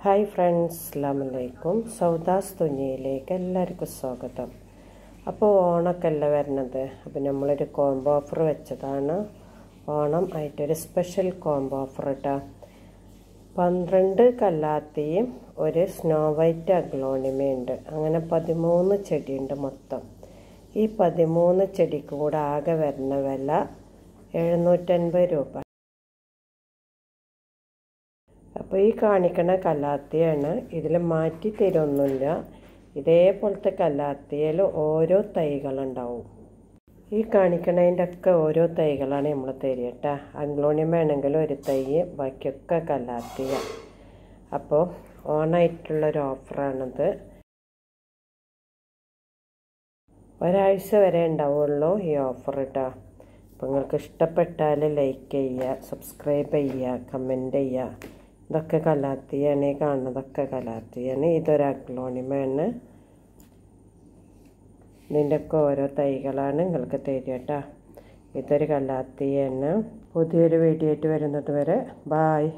Hi friends അസ്ലാമലൈക്കും സൗദാസ് തുനിയയിലേക്ക് എല്ലാവർക്കും സ്വാഗതം. അപ്പോൾ ഓണക്കല്ല വരുന്നത്? അപ്പോൾ നമ്മളൊരു കോംബോ ഓഫർ വെച്ചതാണ്. ഓണം ആയിട്ടൊരു സ്പെഷ്യൽ കോംബോ ഓഫർ കേട്ടോ പന്ത്രണ്ട് കല്ലാത്തിയും ഒരു സ്നോ വൈറ്റ് അഗ്ലോണിമയുണ്ട് അങ്ങനെ പതിമൂന്ന് ചെടിയുണ്ട് മൊത്തം. ഈ പതിമൂന്ന് ചെടിക്ക് കൂടെ ആകെ വരുന്ന വില എഴുന്നൂറ്റൻപത് രൂപ. അപ്പോൾ ഈ കാണിക്കണ കല്ലാത്തിയാണ്. ഇതിൽ മാറ്റി തരുമൊന്നുമില്ല ഇതേപോലത്തെ കല്ലാത്തിയിൽ ഓരോ തൈകളുണ്ടാവും. ഈ കാണിക്കണതിന്റെ ഒക്കെ ഓരോ തൈകളാണ് നമ്മൾ തരിക കേട്ടോ അഗ്ലോണിയം വേണമെങ്കിൽ ഒരു തൈ ബാക്കിയൊക്കെ കല്ലാത്തിയ. അപ്പോൾ ഓണായിട്ടുള്ളൊരു ഓഫറാണിത്. ഒരാഴ്ച വരെ ഉണ്ടാവുള്ളൂ ഈ ഓഫർ കേട്ടോ അപ്പോൾ നിങ്ങൾക്ക് ഇഷ്ടപ്പെട്ടാൽ ലൈക്ക് ചെയ്യുക സബ്സ്ക്രൈബ് ചെയ്യുക കമന്റ് ചെയ്യുക. ഇതൊക്കെ കലാത്തിയാണ് ഈ കാണുന്നതൊക്കെ കലാത്തിയാണ്. ഇതൊരു അഗ്ലോണിമാണ് ഇതിന്റെയൊക്കെ ഓരോ തൈകളാണ് നിങ്ങൾക്ക് തരിക കേട്ടോ ഇതൊരു എന്ന പുതിയൊരു വീഡിയോ ആയിട്ട് വരുന്നത് വരെ ബായ്